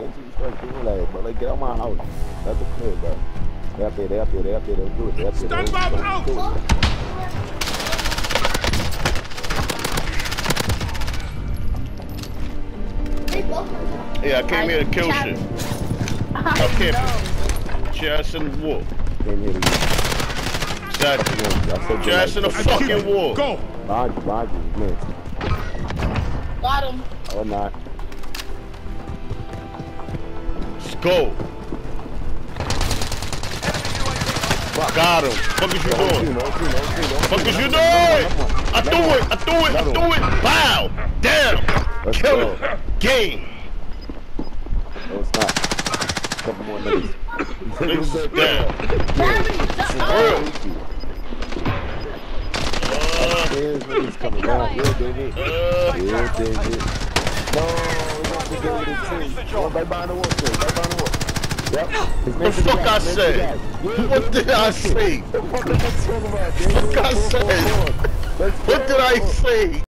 until you start doing that, bro. Like, get out my house. That's the clear, bro. They up there, they up there, they up there, they'll do it. They up there, they'll Stand by, they'll out. do it. Yeah, I came here to kill shit. I came here. Jazz in the war. Came here to get Exactly. you. I said, Jazz in the fucking war. Go. Behind you, behind you, man. Got him. Or not. Go. Got him. Fuck is you doing? shoot, don't shoot, don't shoot, don't Fuck is you doing? I do it. I do it. I do it. Bow. Damn. Let's Kill go. it. Game. No, it's not. Couple more minutes. Niggas is down. Gravity, Uh, There's niggas coming down. Yeah, David. Yeah, David. No, the the. Yep. The fuck. I say? What did I say? What I say? What did. I say?